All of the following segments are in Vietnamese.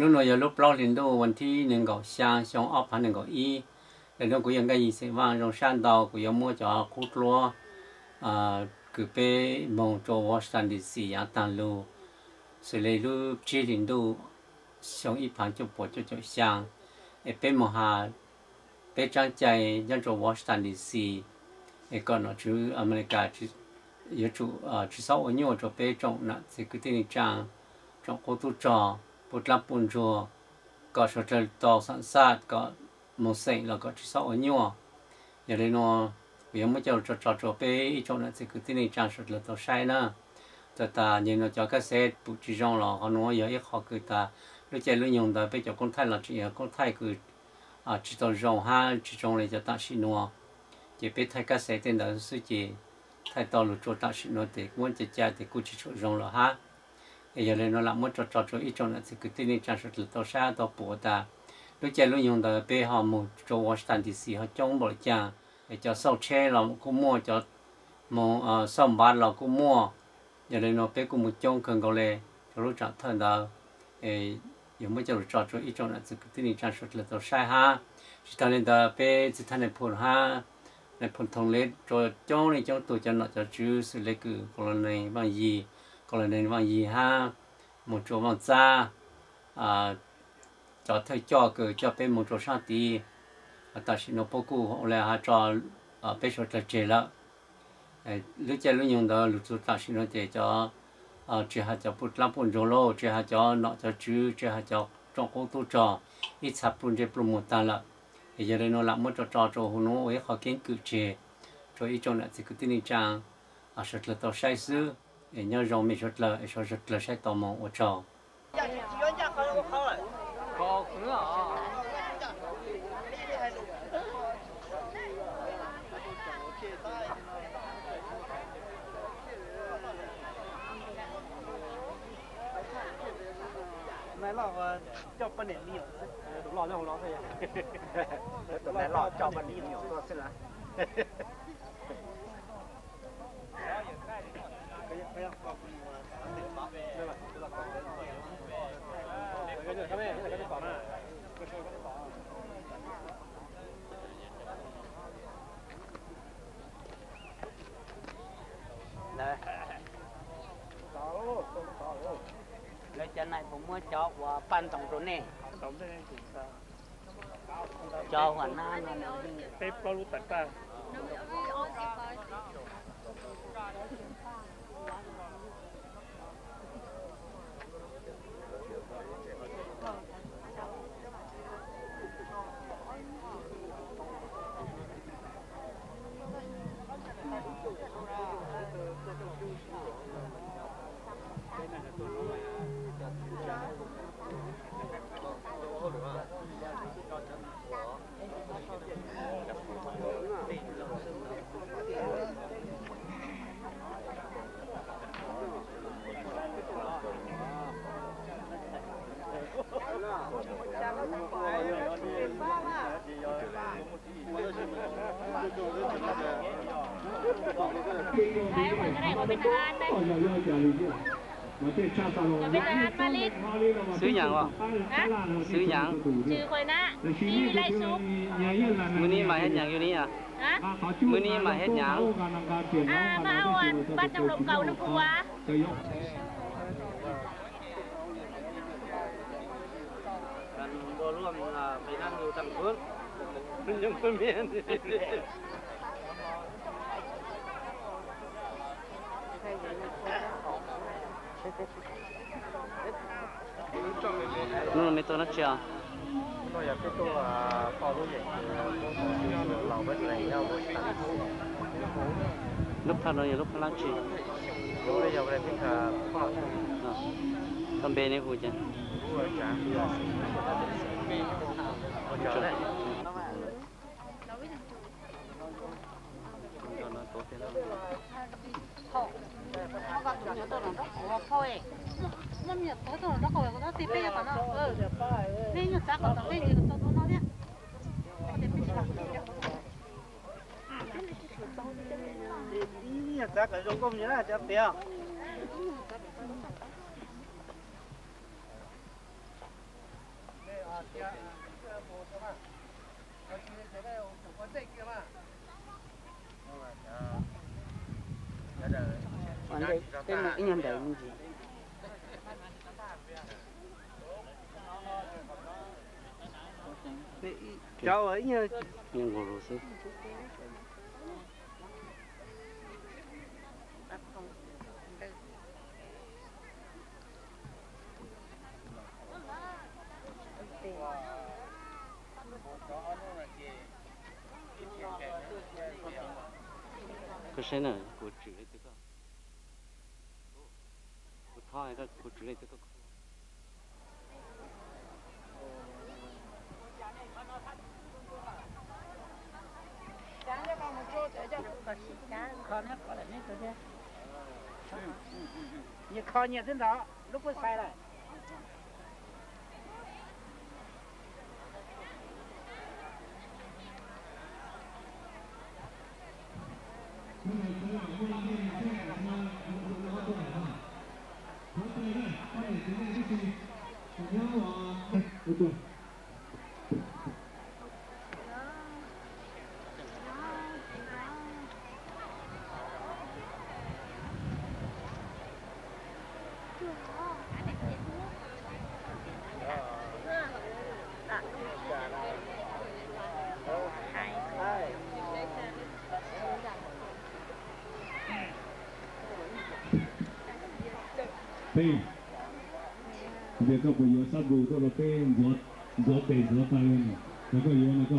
nếu nói giờ lúc lo đến đâu vấn thi nên gọi xa xong ấp hắn nên gọi y để nó cũng cái gì sẽ vang trong san đào cũng giống mua cho cút lo à cứ bé mong cho Washington DC à tan lu. Xử lý lu chỉ đến đâu xong y phản cho bỏ cho cho sang ở bé mong hà bé trang chạy nhân cho Washington DC ở còn nó chứ America chứ yếu chú à chú sau ở nhiều cho bé trong nó sẽ cứ tin trang trong cô tu trò bột lắm bún chua có sổ trời tàu sẵn sát có một sảnh là có chỉ sau ở nhiều giờ đây nó vì mới cho cho cho cho bé cho nó thì cứ tin trang sổ là tàu sai nè. Ta ta nhìn nó cho cái xe bút chỉ rong là họ nói giờ ít họ cứ ta lúc chơi lúc dùng ta bây cho con thay là chỉ à, con thay cứ à chỉ tàu rong ha, chỉ rong này cho ta xin nó. Chỉ biết thay cái xe tên đó suy chỉ thay tàu lúc cho ta xin nó thì muốn chơi chơi thì cứ chỉ rong là ha giờ lên nó làm mất trò trò trò ít trò nữa thì cứ tin nên trang sức là tao xa tao bổ ta lúc chơi lúc dùng tờ bê họ một chỗ Washington DC họ chống bỏ cha để cho sau xe là cũng mua cho mua sau ba là cũng mua giờ lên nó bê cũng một chống cần gọi lệ cho lúc chọn thân đó ấy giờ mới cho trò trò ít trò nữa thì cứ tin nên trang sức là tao xa ha chỉ thằng lên tờ bê chỉ thằng này phun ha này phun thằng lên rồi chống này chống tụi cho nó cho chứ sự lấy cứ còn này bằng gì còn là nên vào gì ha? Một chỗ vâng, vào ra à cho thấy cho cứ cho bên một chỗ sang thì à, ta sẽ nó bao cụ hoặc là ha, cho ở bên chỗ là chế là lúc chơi lúc nhung đó, lúc ta sẽ nó chế cho à chế ha cho bút lắm bún rô lô chế ha cho nọ cho chứ chế ha cho trong cô tu trò. Ít sắp bún chế bún một ta là bây giờ đây nó làm một trò trò trò hồ nó ấy khó kiến cử chế cho ít chỗ nữa thì cứ tin trang à sẽ là tao sai xưa nhớ rồi mình rất là cho rất là sẽ tò mò ở trò mẹ lọ cho bên này nhiều đúng lọ không lọ thôi à mẹ lọ cho bên này nhiều. tôi xin lỗi lấy chân này cũng mới cho quả pan tổng trốn nè. Cho hoàn nan tiếp có lúc tận ta. Bên An Malik. xứ nhàng không xứ nhàng Trừ khối nạ. Đi lại súp. mưa ní mà hết nhàng vô ní à mưa ní mà hết nhàng À, mà ao à, bắt trong lồng cầu nó phù à. bò luôn là bị năng nhiều tầm phước nhưng tôi miễn nó là mấy tôi nó chưa. Nó là cái tôi là có lúc vậy lòng bên này nhau lúc thằng rồi lúc thân lắm chị lúc bây giờ cái này là thằng bé này hù chứ. Hãy subscribe cho nhỉ có thôi nó còn có tìm bây giờ nó ừ nên nhật ra còn tao nên nhật tao nó nhé có tìm bây giờ nó nhật ra cái giống công như là chắc tiền Anh em đợi gì? Cháu ấy như nhưng rồi xí cái xe này của chữ lấy tới cơ của thôi đó của chữ lấy tới cơ như kho nhiều thế đó lúc mới sai lại Thì việc có của yếu sát bù tôi là cái gió gió gió tay. Nó có yếu nó có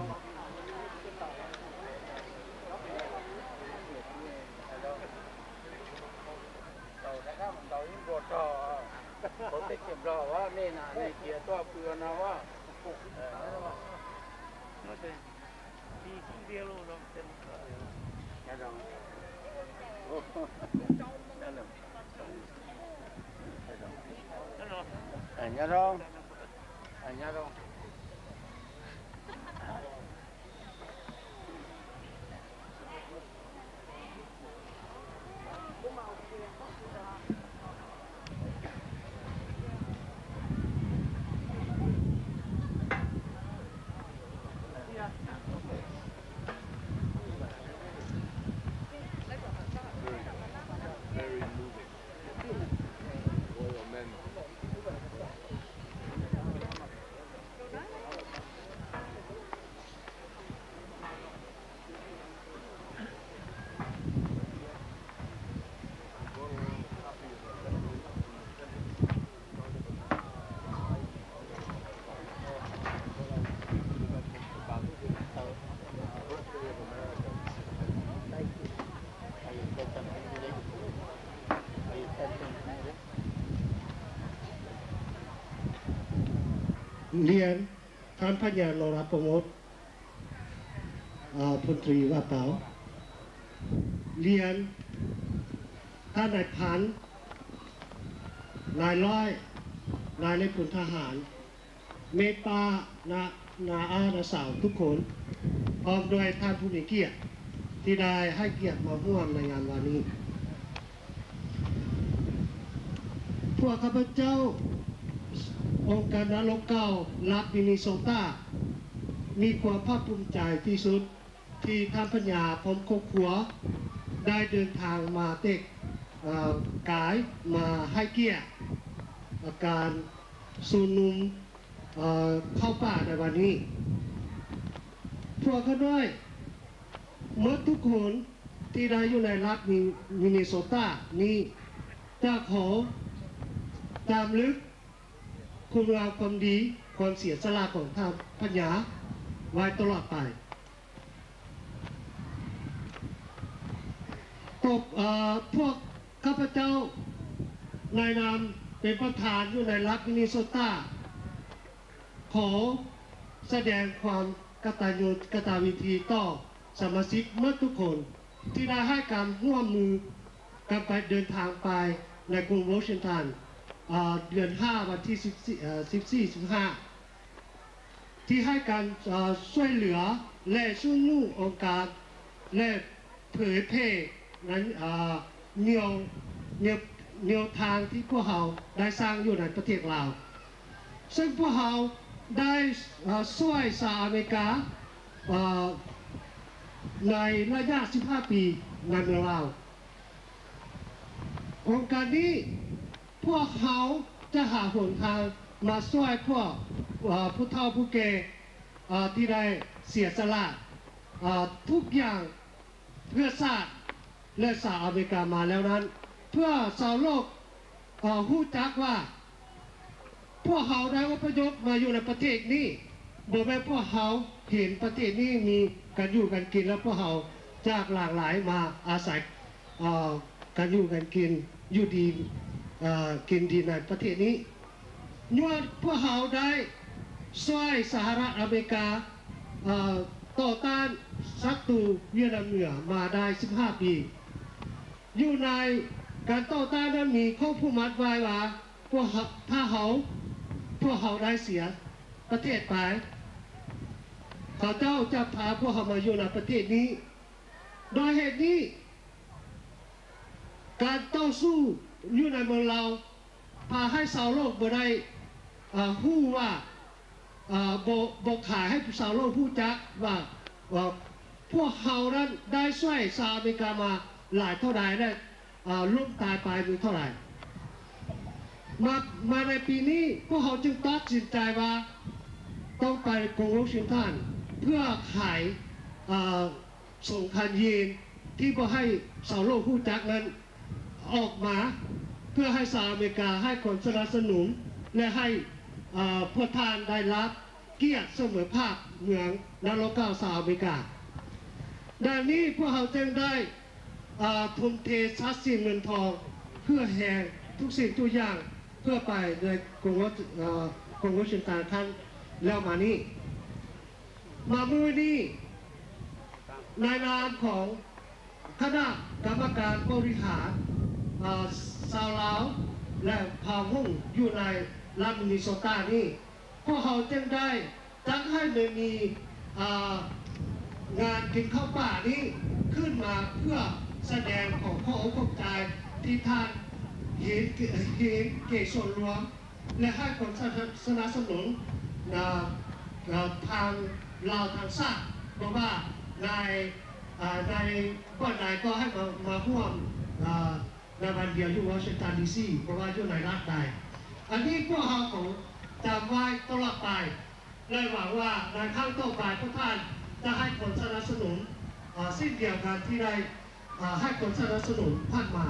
เรียนท่านพญาโลรประโมทอ่าพลตรีว่าเต๋าเรียนท่านนายพันนายร้อยนายในพลทหาร เมตตานานาอานาสาวทุกคนพร้อมด้วยท่านผู้มีเกียรติที่ได้ให้เกียรติมาร่วมในงานวันนี้ พวกข้าพเจ้า องค์การนรกเก้ารัฐมินนิโซตา มีความภาคภูมิใจที่สุดที่ท่านปัญาพร้อมครอบครัว ได้เดินทางมาเต็กกายมาให้เกียรติการสูนุมเเข้าป่าในวันนี้ พวกเขาด้วยเมื่อทุกคนที่ได้อยู่ในรัฐมินนิโซตานี้จะขอตามลึก คุณงามความดีความเสียสละของท่านปัญญาไว้ตลอดไปตบพวกข้าพเจ้านายนามเป็นประธานอยู่ในรัฐมินิโซตา ขอแสดงความกตัญญูกตวิธีต่อสมาชิกเมื่อทุกคนที่ได้ให้การร่วมมือกันไปเดินทางไปในกรุงวอชิงตัน เดือน5วันที่14เอ่อ14 15ที่ให้การช่วยเหลือและช่วยนู่องค์การและเผยแพร่นั้นอ่าแนวแนวแนวทางที่พวกเราได้สร้างอยู่ในประเทศลาวซึ่งพวกเราได้ช่วยสหรัฐอเมริกาอ่าในระยะ 15 ปีในเมืองลาวโครงการนี้ พวกเขาจะหาหนทางมาช่วยพวกผู้เฒ่าผู้แก่ที่ได้เสียสละทุกอย่างเพื่อชาติและสหอเมริกามาแล้วนั้น เพื่อชาวโลกเอ่อรู้จักว่า พวกเขาได้อพยพมาอยู่ในประเทศนี้โดยแม้พวกเขาเห็นประเทศนี้มีการอยู่กันกินแล้วพวกเขาจากหลากหลายมาอาศัยการอยู่กันกินอยู่ดี กินดีในประเทศนี้ย้อนพวกเขาได้ช่วยสหรัฐอเมริกาต่อต้านศัตรูเวียดนามเหนือมาได้ 15 ปี อยู่ในการต่อต้านนั้นมีข้อผู้มัดไว้ว่าพวกเขาถ้าเขาพวกเขาได้เสียประเทศไปเขาเจ้าจะพาพวกเขามาอยู่ในประเทศนี้ โดยเหตุนี้ การต่อสู้ อยู่ในเมืองเราพาให้ชาวโลกบ่ได้ผู้ว่าอ่บบอกขายให้ชาวโลกผู้จักว่าว่าพวกเขานั้นได้ช่วยชาวอเมริกามาหลายเท่าใดได้อ่าล้มตายไปมีเท่าไหร่มามาในปีนี้พวกเขาจึงตัดสินใจว่าต้องไปกรุงวอชิงตันเพื่อขายอ่งครามเย็นที่พอให้ชาวโลกผู้จักนั้น ออกมาเพื่อให้สหรัฐอเมริกาให้คนสนับสนุน และให้อ่าพวกท่านได้รับเกียรติเสมอภาคเมืองนรกเก้าสหรัฐอเมริกาดังนี้พวกเขาจึงได้ทุ่มเททรัพย์สินเงินทอง เพื่อแห่งทุกสิ่งทุกอย่างเพื่อไปในกรุงวอชเอ่อกรุงวอชิงตันครั้งแล้วมานี้มามือนี้ในนามของคณะกรรมการบริหาร ชาวลาวและพาหุ่งอยู่ในรัฐมินนิโซตานี้พวกเขาจึงได้จัดให้เลยมีงานกินข้าวป่านี้ขึ้นมาเพื่อแสดงของข้ออกข้อใจที่ท่านเห็นเห็นเกตส่วนรวม และให้คนสนับสนุนทางลาวทางชาติเพราะว่านอ่าในบ้านใดก็ให้มามาร่วมอ่า ในวันเดียวอยู่วอชิงตันดีซีเพราะว่าอยู่ในรัฐใดอันนี้พวกเราของจำไว้ตลอดไปเลยหวังว่าในครั้งต่อไปพวกท่านจะให้คนสนับสนุนอ่าสิ่งเดียวกันที่ได้อ่าให้คนสนับสนุนผ่านมา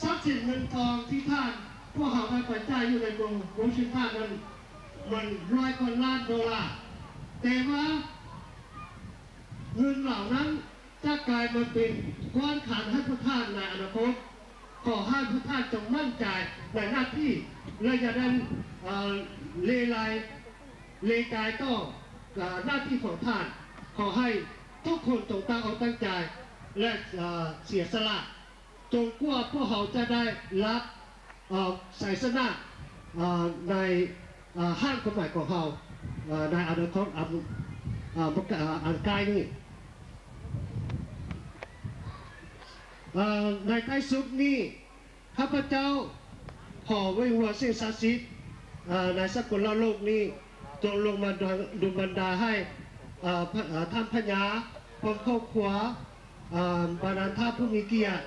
ทรัพย์สินเงินทองที่ท่านพวกเขาได้ปัจจัยอยู่ในกรุงวอชิงตันนั้นมันร้อยกว่าล้านดอลลาร์แต่ว่าเงินเหล่านั้น จะกลายมาเป็นก้อนขันให้พระท่านในอนาคตขอให้พระท่านจงมั่นใจในหน้าที่และอย่าได้เอ่อเลไลเลกายต่อหน้าที่ของท่าน ขอให้ทุกคนจงตั้งอกตั้งใจ และเสียสละจงกลัวพวกเขาจะได้รับเอ่อศาสนาในห้างกฎหมายของเขาในอนาคตอันใกล้นี้เอ่อ ในใต้สุดนี้ข้าพเจ้าขอไว้หัวสิ่งศักดิ์สิทธิ์ในสกุลโลกนี้จงลงมาดูบันดาให้ท่านพญาพร้อมครอบครัวบรรดาท่าผู้มีเกียรติ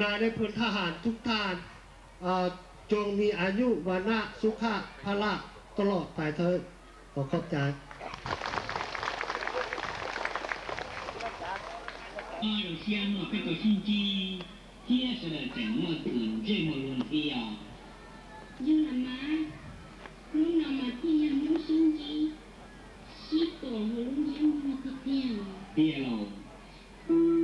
นายในพลทหารทุกท่านจงมีอายุวันนะสุขะพละตลอดไปเถิดขอขอบใจ Io siamo così chi è sarà tenuto in gemologia? Io la ma, non la mattina non senti, si può volere un mattino. Pielo. Mm.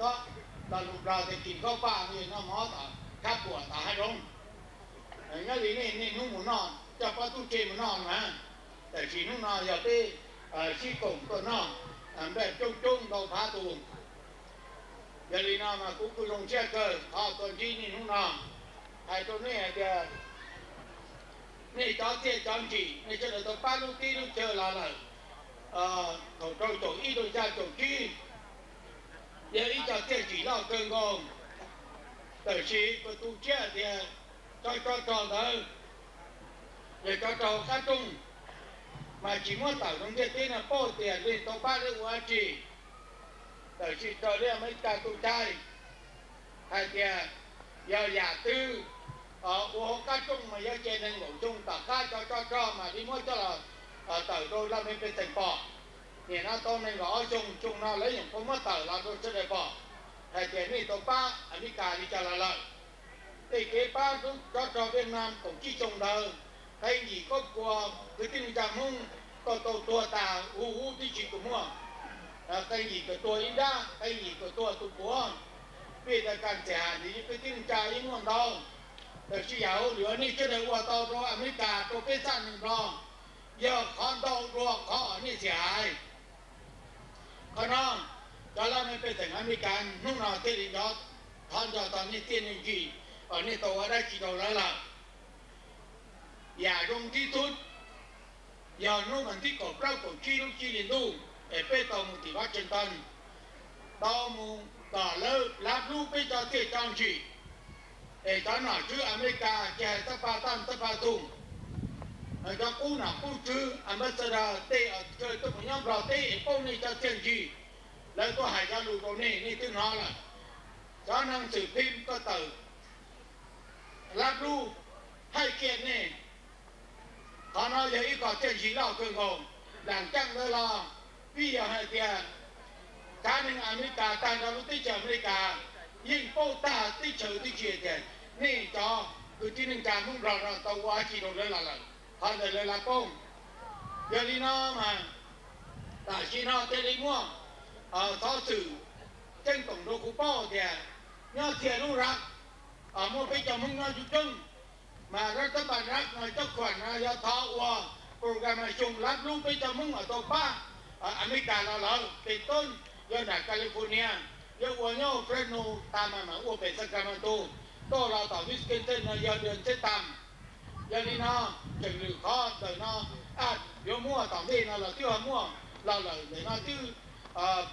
hai lúc nó đó là lúc nào thìกินข้าวปลาเนี่ยnó mà ta khác của ta hai lúc ngay lý này này lúc muốn nó cho bắt tu chơi muốn nó màแต่chỉ lúc nào giờ thì à chỉ cùng tôi nó แบบจุ้งจุ้งเราพาตูยาลีนามาคุกุลงเชื่อเกิดพาตัวจีนี่นู่นน่ะไอ้ตัวนี้เดียนี่จ้าเจ้าจังจีนี่จะเลยตัวป้าลูกที่ลูกเจอละเลยเอ่อเขาโดนตัวอีโดนจ้าตัวจีเดี๋ยวอีจ้าเจ้าจีเราเกินกองแต่ชีป để ý cho cái chỉ lo cơ ngôn từ khi có tu chết thì cho cho cho đó để cho cho khá trung, mà chỉ muốn tạo trong cái tên là bố tiền lên tàu ba đứa của chị từ khi cho đến mấy ta tu trai. Hay kìa giờ giả tư ở ô cá trung mà giờ chơi nên ngủ chung tàu cá cho cho cho mà đi mua cho là ờ, ở tàu đôi lao lên bên thành bò เนี่ยนะต้องในหลอจงจงนาแล้วอย่างพมตัยลาตัวจะได้บอกแต่เจนี่ตัวป้าอันนี้การีจะละลายตีเก็บป้าทุกจอดเวียดนามของที่จงเดินใครหีก็กลัวคือที่มีจามุ่งก็ตัวตัวตาหูหูที่จีกูม่วใครหนีกับตัวอินด้าใครหนีกับตัวตุกวงพี่แต่การแจกนี้คือที่มีจายิ่งห่วงดองแต่เสียวเหลือนี่จะได้ว่าตัวตัวอเมริกาตัวเป็นสั้นหนึ่งรองเยอะคอนดองรัวข้อนี่เสียหาย อนนี้ตัวได้กี่ดอลลาร์ละอย่าลงที่ทุน giờ nó mình thích cổ rau cổ chi lúc chi liền đu để bê tàu một tỷ bát chân tân tàu một tỏ lơ lát lu bê cho tiền trong chỉ để cho nó chứ America chè tất ba tam tất ba tung ở cho cô nào cô chứ ambassador tê ở chơi tôi phải nhắm vào tê cô này cho chuyện gì? Lấy tôi hải ra lù cầu này nên tôi nói là. Cho năng sử phim có tờ lát ru hay kiện này có nói vậy có chuyện gì đâu thường hồn. Đảng trăng đó lo. Bây giờ hai kia cá nhân America, ta nó lúc tới chờ America. Nhưng cô ta tới chờ tới chuyện này cho cứ tin rằng muốn rõ ràng tàu qua chỉ đồ lên là hai người lời là công giờ đi nó mà tại khi nó tê đi mua ở thọ sử trên tổng đô cú bao thì nó thiệt luôn rắc, ở ờ, mua bây giờ mong nó chú chung. Mà rất các bạn rắc nói cho khoản là do thọ của program này chung lát lúc bây giờ mong ở tổ ba. Ở America là lỡ thì tôi do đại California do của nhau Fresno ta mà mà của về Sacramento. Tôi là tàu Wisconsin là do đường chết tạm giờ đi nó, chừng được khó từ nó. À vô mua tàu đi, nó là chưa mua, là là để nó tiêu ờ,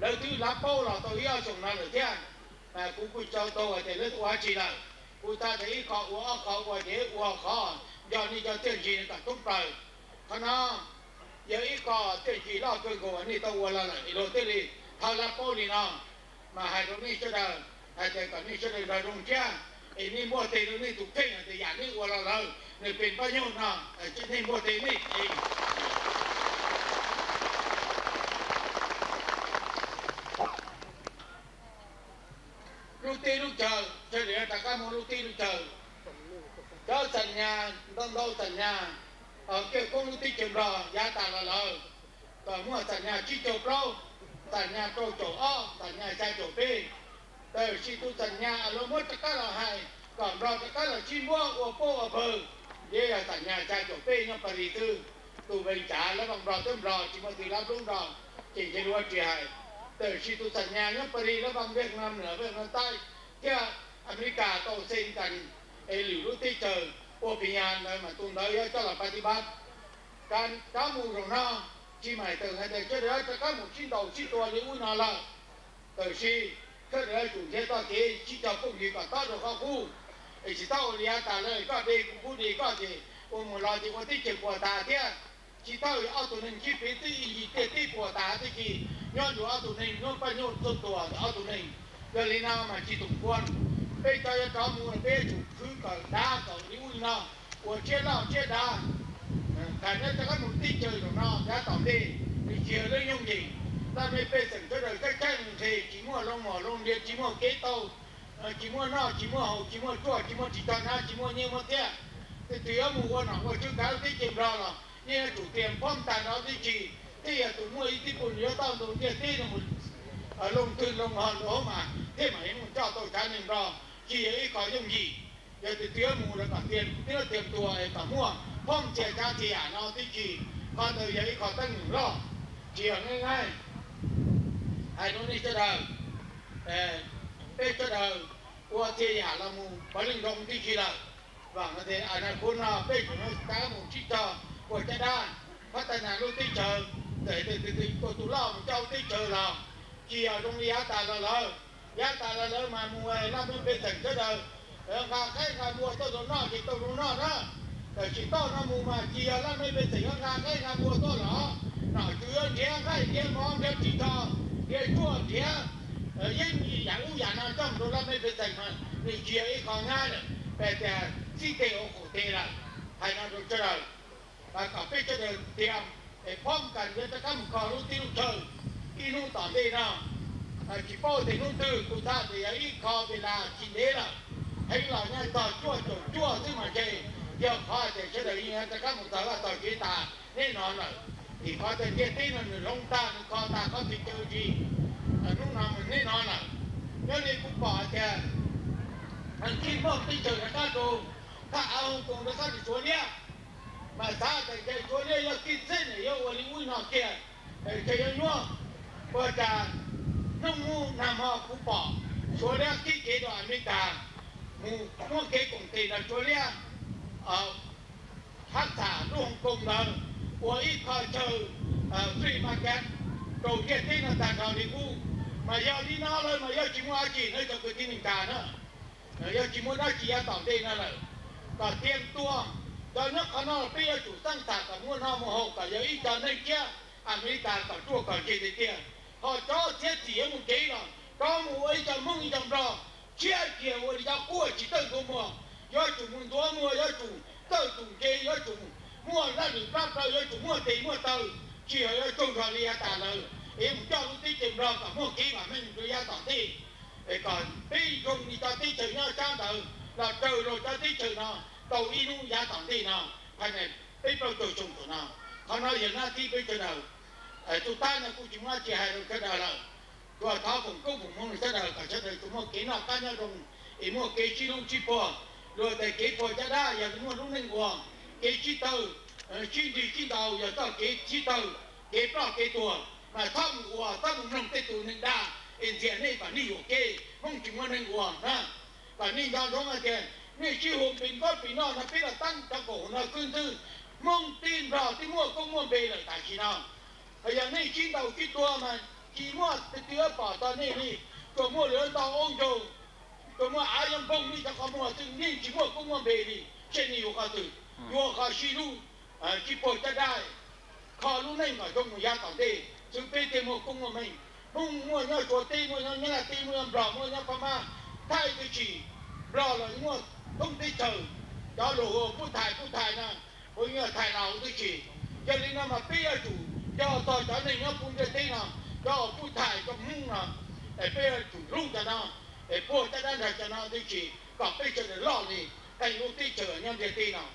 lời thứ lá bao là tôi yêu chồng nó được thế mà cũng cũng cho tôi để lấy quá chỉ là cũng ta thấy có quá khó quá thế quá khó. Giờ đi cho tiền gì cả tung rồi thế nó, giờ ít có tiền gì lo tôi của anh tôi qua là lại đồ tiền đi. Thằng lá bao đi nó, mà hai đứa này cho đời, hai đứa còn này cho đời là rồi này bao nhiêu nó chỉ nên mua tiền đi lúc ti lúc chờ cho để ta các môn lúc ti lúc chờ cho sân nhà đông đâu sân nhà ở kia cũng lúc ti chừng rò giá ta là lờ còn mua sân nhà chi chỗ pro sân nhà chỗ chỗ o sân nhà sai chỗ b từ chi tu sân nhà ở lô mất tất cả là hai còn rò tất cả là chi mua ở po ở bờ đây là sân nhà sai chỗ b nhưng mà đi tư tụ bình trảแล้วbằng rò tôm rò chỉ mà từ làm đúng rò chỉ chỉ đua chỉ hai แต่ชีตุสัญญาเนี่ยปรีและบางเวียดนามเหนือเวียดนามใต้ที่อเมริกาโตเซ็นกันเอหรือรู้ที่เจอโอพิญานเลยมาตุ้งเลยเจ้ Ờ, về chỉ tu thành nhà, lô tất cả là hai. Còn đó tất cả là chi mua của cô ở bờ. Như là thành nhà cha chỗ tây tư tu bên trả lấy bằng rò thêm rò chỉ mà từ lắm đúng rò chỉ chỉ đua trì hại từ chỉ tu thành nhà nhâm pari lấy nam nữa, việt nam tây kia America cầu xin thành liều lúc tí chờ. Ô kỳ nhà mà tu nói cho là pati bát can cá mù rồng no. Chi mày từ hai đời chết đó cho các một xin đầu xin tua những uy nào từ si ờ, cái này chủ thế ta thế. Chỉ cho công nghiệp và tao được khắc khu để chỉ tao lia ta lời có đây cũng cũng đi có gì ông một lo thì có tích cực của ta thế à? chỉ tao ở tụ nên chi phí tí gì tiền tí của ta thế gì nhon chủ ở tụ nên nhon bao nhiêu tụ tổ ở tụ nên giờ lý nào mà chỉ tụng quan bây giờ có mua bây chủ cứ ờ, cả đa cả lý u nào của chế nào chế đa cả nhất ta có một tí chơi của nó đã tỏ đi thì chia lấy nhung gì ta mới bây giờ cái đời các chân thì chỉ mua lông mỏ, lông điện chỉ mua kế tàu chỉ mua nó chỉ mua hậu chỉ mua chua, chỉ mua chỉ toàn ha chỉ mua nhiều một thế thì tùy ở mua nào của chúng cái tí chìm ra là như chủ tiền phong tàn đó thì chỉ thì à tụi mua ít tụi nhớ tao tụi kia tí là một ở lông tư lông hòn đó mà. Thế mà em muốn cho tôi cái này đó chỉ ấy có dùng gì? Giờ thì tiếc mua là cả tiền tiếc tiền tuổi cả mua. Phong trẻ cha thì à nó thì chỉ còn từ giấy có tăng ngủ lo chỉ ở ngay ngay ai nói đi cho đời ê cho đời qua thì à là mua có linh đồng tí chỉ là và nó thế ai nói khôn nào bây giờ nó cá một chiếc trò của cha đa phát tài nào luôn tí chờ để để để để, tôi tụi lo cho tí chờ là chỉ ở trong giá ta là lỡ giá ta là lỡ mà mua năm mươi bên thành cái đời để ngà cái ngà mua tôi đồ nó thì tôi đồ nó đó. Để chỉ to nó mua mà chỉ ở năm mươi bên thành ngà cái ngà mua tôi đó 老子天海天荒天地堂，天做天，呃，因你养乌养那这么多，那没被再看，你只要一看俺了，别的只得我苦得了，还那就这了，啊，搞别这个店，哎，碰感觉他们搞路丢车，一路打地呢，啊，只包的路丢，苦他的要一靠的啦，起来了，还老娘到做就做这么些，要靠的这个人家他干不到了，到几大，那哪能？thì có thể biết thế là người lông ta nó con ta có thể chơi gì. Ở lúc nào mình nên nói là cho nên cũng bỏ kìa anh kim phong tinh trời là các đồ các ông cùng sao các chúa nhé. Mà sao thì cái chúa nhé là kim sinh này, yêu của lính quân họ kìa. Thì cái yêu nhua bởi cả nông ngu nằm họ cũng bỏ. Chúa nhé cái kế đoạn mình cả mù mua cái cùng kỳ là chúa nhé ở ờ, hát thả luôn cùng đời agriculture uh, free market đầu tiên thế là tàn hào đi bu mà giao đi nó lên mà giao chỉ mua chỉ nơi trong cái tin mình nữa. Rồi giao chỉ mua đó chỉ ăn nó là cả tiền tua đó nó có nó bây giờ chủ tăng tàn cả mua nó một hộ cả giao ít tàn nơi kia. America cả tua cả gì thế kia. Họ cho thiết chỉ một cái là có một ấy trong mông trong đó chia kiểu đi ra của chỉ tới của mua do chủ muốn đó mua do chủ tới chủ kia do chủ mua ra những pháp rồi ơi, cũng mua tí mua từ chỉ ơi chung rồi đi ta lời em cho lúc tí tìm rồi cả mua kỹ mà mình đưa ra tỏ thì để còn tí cùng thì cho tí trừ nó trang từ là trừ rồi cho tí trừ nó. Tàu đi nu ra tỏ thì nào. Thay này, tí bao tuổi chung của nó họ nói giờ nó tí bây trừ đầu. Tụi ta nó cũng chỉ mua chỉ hai rồi cái đời rồi rồi tháo cũng cũng cũng muốn cái đời cả cái đời cũng mua kỹ nó cá nhân rồi em mua kỹ chi luôn chi bò rồi để kỹ bò cho ra giờ cũng mua lúc nên quàng cái chi tàu ờ, chi đi chi tàu giờ tao cái chi tàu cái bao cái tua mà thăm của ta nông tây tụ nên đa in tiền này và ni ok mong chỉ muốn nên của ha. Và ni ra đó mà tiền ni chi hùng bình có bình nó nó biết là tăng tăng cổ nó cương tư mong tin vào thì mua công mua bề là tại chi nào. Bây giờ ni chi đầu chi tua mà, chỉ mua từ từ bỏ tao ni ni có mua lửa tao ông chồng có mua ai em bông ni tao có mua từ ni chỉ mua công mua bề đi. Trên nhiều cao cả từ À, có cả xí lu chỉ ta đây khó lu này mà trong gia tàu đây chúng bây giờ một công của mình không mua nhau chỗ tây mua nhau như là tây mua bò mua nhau pha thay cái chỉ bò là không đi chờ. Đó là hồ bút Thai, bút Thai nè. Bây giờ thải nào cái chỉ. Cho nên nó mà bây chủ cho tôi cho nên nó cũng được tây cho bút Thai cho mung nè để bây chủ rung cho nó để bố cho nó là cho nó cái chỉ. Còn bây chờ để lo đi thành lúc tây chờ nhau để tây nào.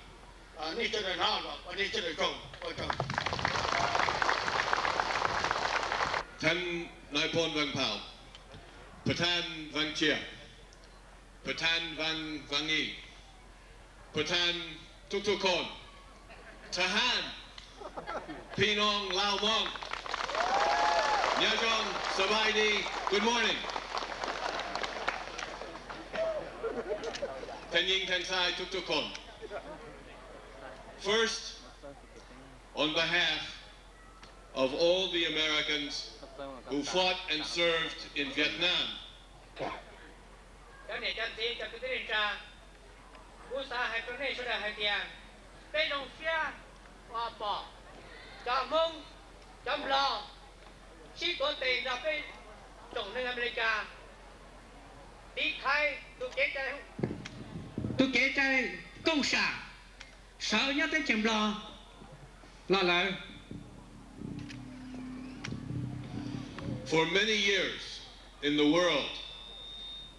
À này cho nó rồi và này cho nó trồng trồng ท่านนายพลวังเผ่าประธานวังเชียประธานวังวังอีประธานทุกๆคน ทหาร พี่น้องลาวมองยาจงสบายดี Good morning ท่านหญิงท่านชายทุกๆคน First on behalf of all the Americans who fought and served in Vietnam. Tôi kế trai công sản, sợ nhất tới chèm lò, là lại For many years in the world,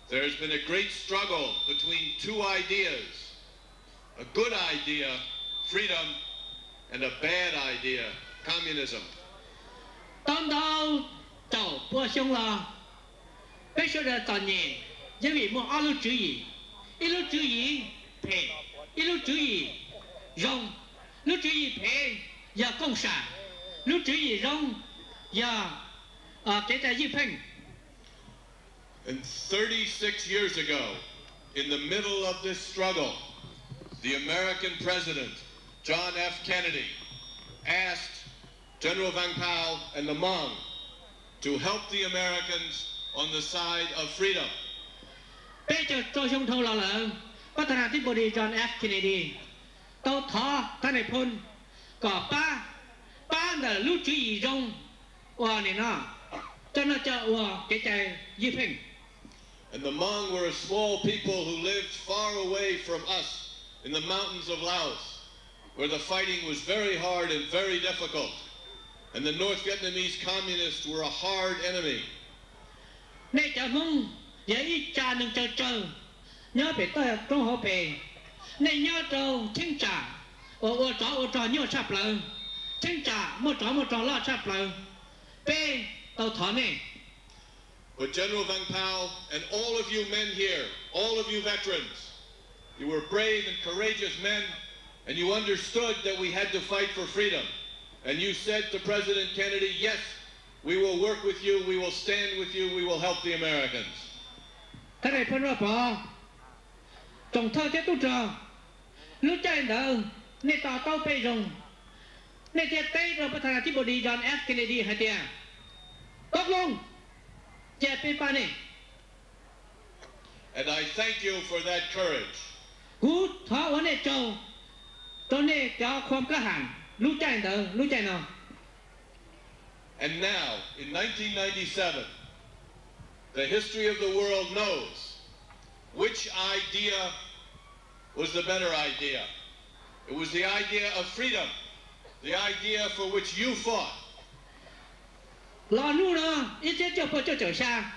there has been a great struggle between two ideas a good idea, freedom, and a bad idea, communism. Tóm đâu tàu bua xong là bây giờ là tàu nhẹ, bởi vì một alo chữ gì, alo chữ gì? Phê, alo chữ gì rong, alo chữ gì phê, giờ công sản, alo chữ gì rong, uh, kể cả Di Phình. And 36 years ago, in the middle of this struggle, the American president, John F. Kennedy, asked General Van Pao and the Hmong to help the Americans on the side of freedom. โตทอท่านในพลก่อป้าป้าแต่ลูกชื่ออีจงว่าเนี่ยเนาะเจ้าน่าจะว่าใจใจยี่เพ่ง And the Hmong were a small people who lived far away from us in the mountains of Laos, where the fighting was very hard and very difficult. And the North Vietnamese communists were a hard enemy. ในจะมึงอย่าอีจานึงเจอเจอเนื้อเป็ดเต้ต้องหัวเป็ด Này nhớ trâu thiên trả, ô ô trò ô trò nhớ sắp lờ. Thiên trả, mô trò mô trò lo sắp lờ. Bê, tàu thọ này. But General Vang Pao and all of you men here, all of you veterans, you were brave and courageous men, and you understood that we had to fight for freedom. And you said to President Kennedy, yes, we will work with you, we will stand with you, we will help the Americans. lúc chơi đỡ nè tỏ tao phê rồng. Nè chết tay rồi bắt thằng chỉ bồ đi John F Kennedy hay tiệt tốt luôn. Chạy bê pa nè. And I thank you for that courage. Cú thọ vấn đề châu, tôi nè cho không có hàng, lúc chạy đỡ, lúc chạy nào. And now, in 1997, the history of the world knows which idea was the better idea. It was the idea of freedom, the idea for which you fought. lò nu nó ít chết cho cho trở xa.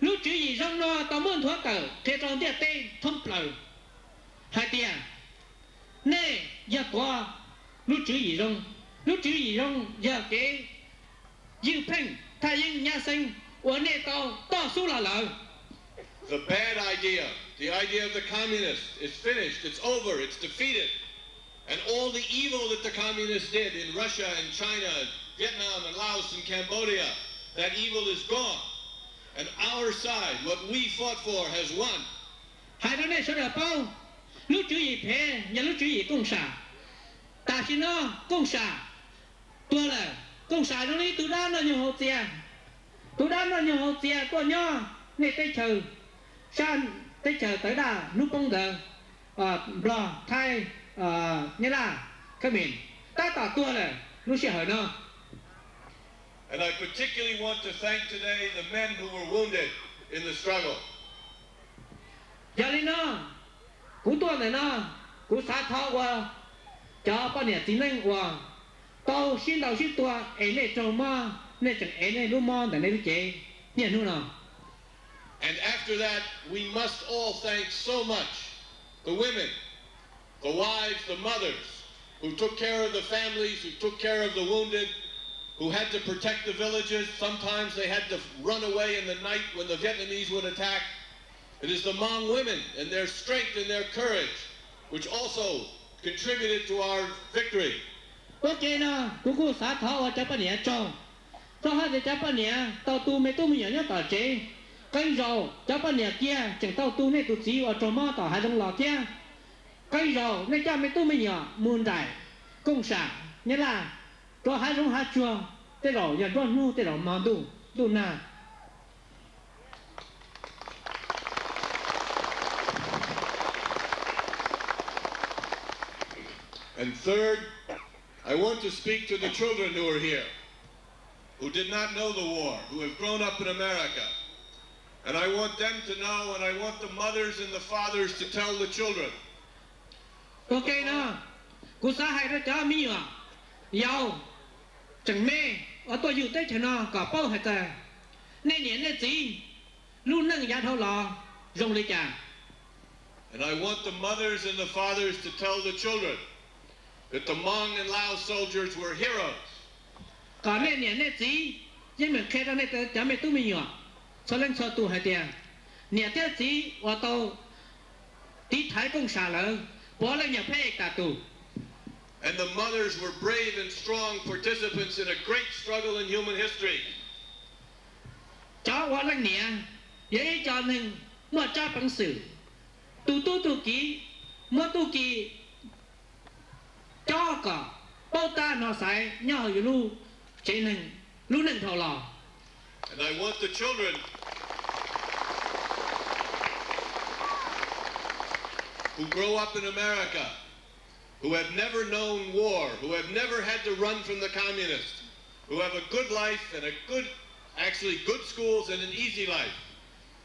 Lúc chữ gì rong nó tao muốn thoát cờ thế trong tiệt tên thông plờ hai tiền nè giờ qua lúc chữ gì rong lúc chữ gì rong giờ cái dư phanh thay nhưng nhà sinh ở nè tao tao su là lợ The bad idea, the idea of the communists, is finished, it's over, it's defeated. And all the evil that the communists did in Russia and China, Vietnam and Laos and Cambodia, that evil is gone. And our side, what we fought for, has won. hai đứa này sẽ được bao lúc chữ gì phê nhà lúc chữ gì công sản ta xin nó công sản tôi là công sản nó đi từ đó nó nhiều hộp tiền từ đó nó nhiều hộp tiền tôi nhớ này tây trừ san tây trừ tới đà lúc công đờ ờ bò thay ờ như là cái miền ta tỏ tôi là lúc sẽ hỏi nó. And I particularly want to thank today the men who were wounded in the struggle. giờ nó cú tôi này nó cú sát thọ qua cho bao nhiêu tính năng qua. Tao xin đầu xin tua ấy này trâu ma này chẳng ấy này lúc ma để này lúc chế. Nhận luôn nào And after that, we must all thank so much the women, the wives, the mothers, who took care of the families, who took care of the wounded, who had to protect the villages. Sometimes they had to run away in the night when the Vietnamese would attack. It is the Hmong women and their strength and their courage which also contributed to our victory. ok nó cú cú sát thọ qua cho bao nhiêu trâu cho hai để cho bao nhiêu tao tu mấy tu mình nhớ tao chế cây rau cho bà nhiêu kia chẳng tao tu này tu chỉ ở trong mơ tỏ hai đồng lò kia. Cây rau nên cho mấy tu mình nhỏ muôn đại công sản. Nghĩa là cho hai đồng hai chùa thế rồi giờ cho nu thế rồi mà đủ đủ na. And third, I want to speak to the children who are here, who did not know the war, who have grown up in America. And I want them to know, and I want the mothers and the fathers to tell the children. Ok nó cú sa hai đó cho mi à. Giàu chẳng mê ở tôi dự tới cho nó có bao hết à nên nhện là gì luôn nâng giá thâu lò dùng lấy chàng And I want the mothers and the fathers to tell the children that the Hmong and Lao soldiers were heroes. có nên nhện là gì nhưng mà đó này tới chả mê tu mi à cho lên cho tu hai tiền. Nhện thế gì ở tàu tí thái công xả lỡ bỏ lên nhà phê cả tù. And the mothers were brave and strong participants in a great struggle in human history. cho qua lên nhẹ vậy cho nên mà cha bằng sự. Tu tu tu kỹ mà tu kỹ cho cả bao ta nó sai nhau อยู่ lu chế nên lu nên thầu lò And I want the children who grow up in America, who have never known war, who have never had to run from the communists, who have a good life and a good, actually good schools and an easy life.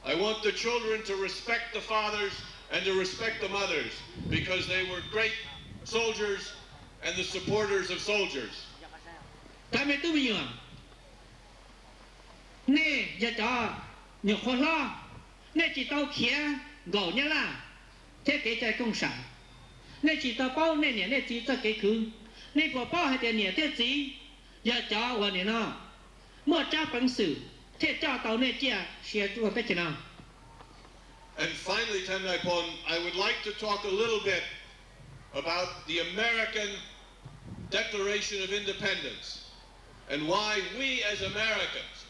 I want the children to respect the fathers and to respect the mothers because they were great soldiers and the supporters of soldiers. Ta mẹ tu bây giờ nè giờ cho nhiều khó lo nè chỉ tao khía gầu nhá là thế cái trái công sản nè chỉ tao bao nè nè nè chỉ tao cái cứ nè bỏ bao hay tiền nè thế gì giờ cho vào nè nó mua cha bằng sự thế cho tao nè chia chia cho cái chuyện nào And finally, Tendaipon, I would like to talk a little bit about the American Declaration of Independence and why we as Americans,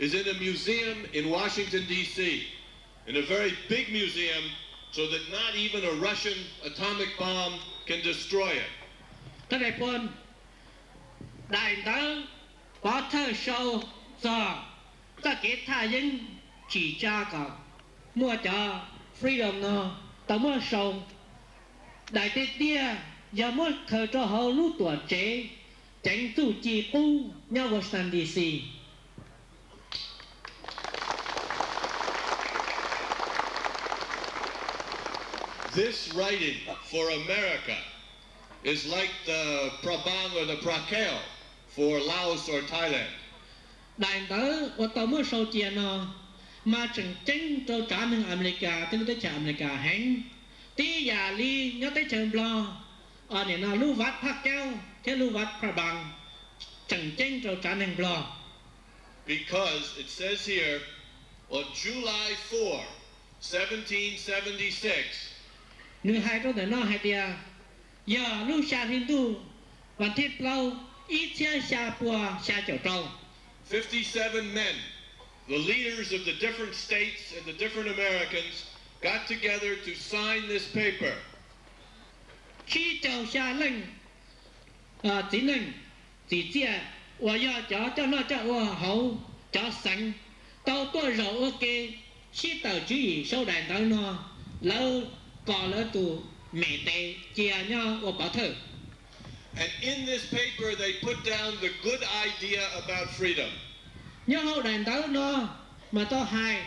is in a museum in Washington, D.C., in a very big museum, so that not even a Russian atomic bomb can destroy it. Thế này quân, đại tớ có thơ sâu giờ, ta kể tha dân chỉ cha cả, mua cho freedom nó, ta mua sâu, đại tế tia, giờ mua khờ cho hầu lúc tuổi chế, tránh dù chỉ bu nhau Washington D.C. This writing for America is like the Prabang or the Prakel for Laos or Thailand. đại tớ của tàu mua sầu chia nó mà chẳng tranh cho trả nâng America tức tới trả America hẹn tí già li nhớ tới trường blo ở này nó lưu vắt phát kéo thế lưu vắt phà chẳng tranh cho trả nâng blo Because it says here, on July 4, 1776, nữ hai trong đời nó hai tia. Giờ lưu xa thiên tu và thiết lâu ít chia xa bùa xa chỗ trâu. 57 men, the leaders of the different states and the different Americans, got together to sign this paper. khi chào xa lệnh à chỉ lệnh chỉ chia và giờ cho cho nó cho và hậu cho sẵn. Tao tôi rồi ok khi tàu chú ý sau đàn tao nó lỡ có lỡ tù mẹ tệ chia nhau và bảo thơ And in this paper, they put down the good idea about freedom. nhớ hậu đàn tao nó mà tao hai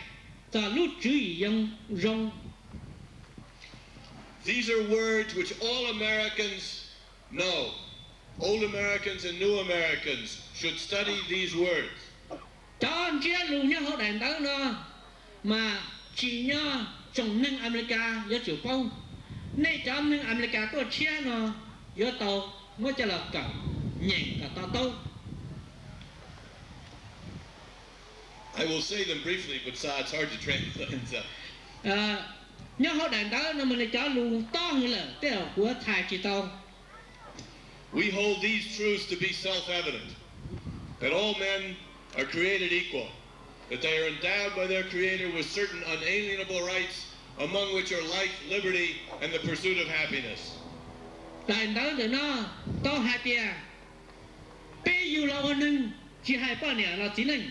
tao lúc chú ý dùng dùng These are words which all Americans know. Old Americans and new Americans should study these words. cho anh chia luôn nhớ hậu đàn tao nó mà chỉ nhớ trong nâng America do chịu phong nên cho nâng America tôi chia nó do tàu mới cho là cả nhẹ cả tao tao I will say them briefly, but uh, it's hard to translate. So. à, nhớ hậu đàn tao nó mình cho luôn to hơn là tiêu của thai chỉ tao We hold these truths to be self-evident, that all men are created equal, that they are endowed by their Creator with certain unalienable rights, among which are life, liberty, and the pursuit of happiness. đàn tao thì nó to hai tia bây giờ là one nâng chỉ hai bao nhiêu là chỉ nâng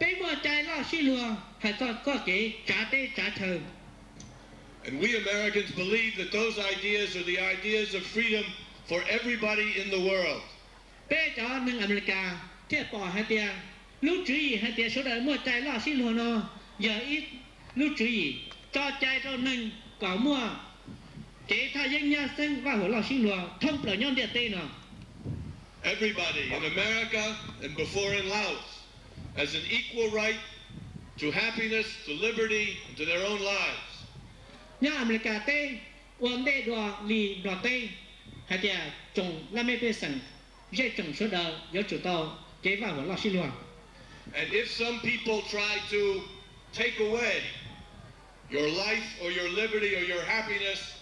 bây giờ trái là xí lùa hay có có cái trả tê trả thờ And we Americans believe that those ideas are the ideas of freedom for everybody in the world. bây giờ nâng America thế bỏ hai tia lúc chú ý hai tia số đời mua trái là xí lùa nó giờ ít lúc chú ý cho trái cho nâng có mua. Chế thay dân nhà sinh và hổ lò xí lùa thông bởi nhau địa tê nào Everybody in America and before in Laos has an equal right to happiness, to liberty, to their own lives. nhà America tê quan đê đòa lì đòa tê hay tia trồng la mê bê sẵn dây trồng số đời do chủ tàu chế vào hổ lò xí lùa And if some people try to take away your life or your liberty or your happiness,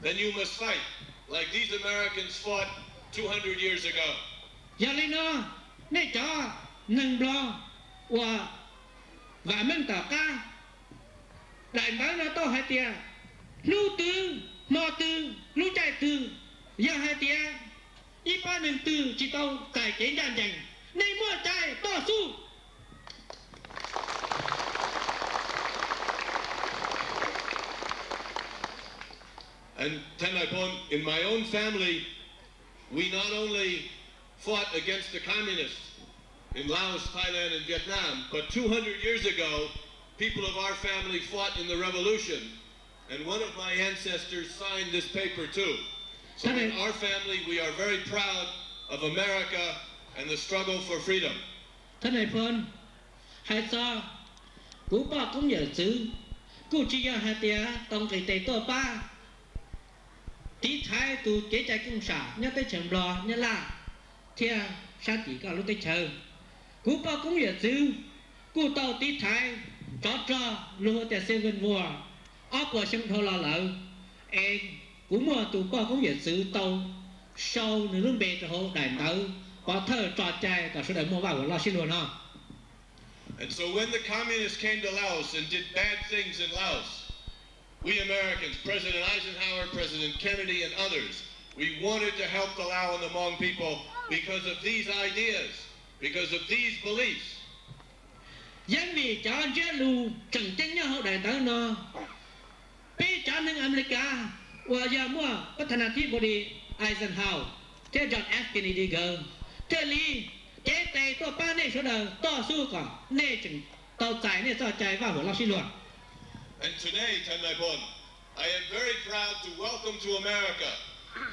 then you must fight, like these Americans fought 200 years ago. giờ lên nó nè cho nâng blo và và mình tỏ ca. Đại báo nó to hai tia lưu tư mò tư lưu chạy tư. Giờ hai tia y ba nâng tư chỉ tao cải chế đàn dành này mua chạy to su And Tenaipon, in my own family, we not only fought against the communists in Laos, Thailand, and Vietnam, but 200 years ago, people of our family fought in the revolution. And one of my ancestors signed this paper too. So in our family, we are very proud of America and the struggle for freedom. phân hai sao cú ba cũng nhờ cú chỉ giờ hai tia tông tây to ba tí thái tu chế chạy công sản nhớ tới trường lò nhớ là thia sa chỉ cả lúc tới chờ. Cú ba cũng nhờ chứ cú tàu tí thái cho cho lúa tiền seven vua. Ốc của sông thô là lợ em cú mua tụ ba cũng nhờ chứ tàu sâu nữa luôn bề cho hộ đại tử có thơ trò chơi cả số đại mua vào của lo xin luôn ha And so when the communists came to Laos and did bad things in Laos, we Americans, President Eisenhower, President Kennedy, and others, we wanted to help the Lao and the Hmong people because of these ideas, because of these beliefs. chỉ cho chế lù chẳng chân nhau hậu đại tới nó Bế cho nên America và giờ mua bắt thành thị đi Eisenhower thế John F. Kennedy gờ thế lý chế tay tôi ba nê số đời to su còn nê chừng tàu chạy nê tàu chạy vào hổ lao xin luôn And today, Tennaibon, I am very proud to welcome to America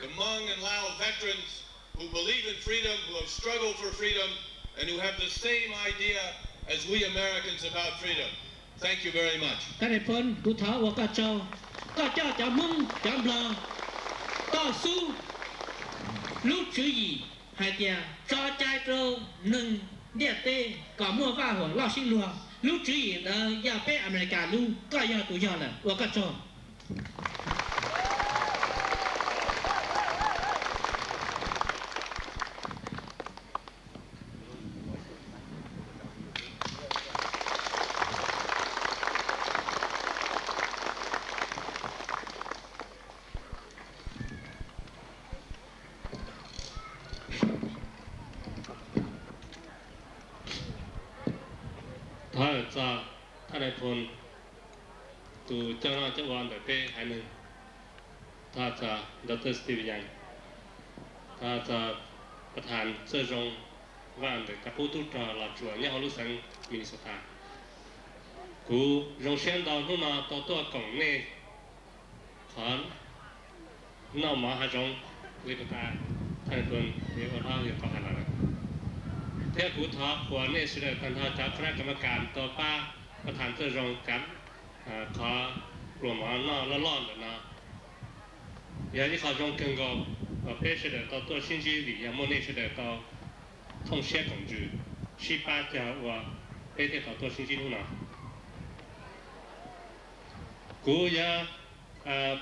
the Hmong and Lao veterans who believe in freedom, who have struggled for freedom, and who have the same idea as we Americans about freedom. Thank you very much. Tennaibon, Butha Wakachao, Kacha Jamung Jamla, Ta Su, Lu Chu Yi, Hai Tia, Cho Chai Trâu, Nung, Địa Tê, Cả Mua Va Hổ, Lao Sinh Lùa. Lúc chữ ý đó ya pe America lu có ya tu ya là và có cho จะดรสตีฟยังถ้าจะประธานเสื้อรงว่านแต่กับผู้ทุตราจัวเนี่ยเขารู้สังมินิโซตากูรงเชียนดาวนู่นน่ะตัวตัวกล่องเนี่ยขอนนอกมาหาจงลิปตาท่านคนเดี๋ยวเขาเดี๋ยวเขาหันลังเทพผู้ทอขวนี่เสนอกันทอจากคณะกรรมการต่อป้าประธานเจรงกันขอกลุ่มอ่อละล่อนเลยนะ 也你好像跟过呃白色的到到星期里呀，莫那些的到通学工具，七八条我白天到到星期六呢。古呀呃